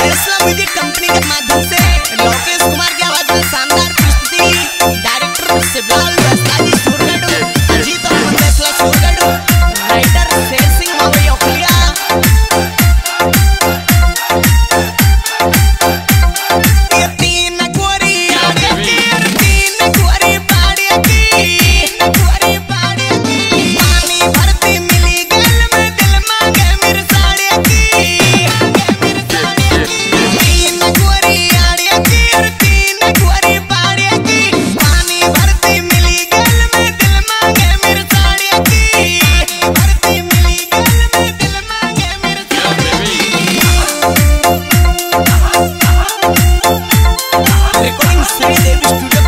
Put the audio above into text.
media company के माध्यम से to the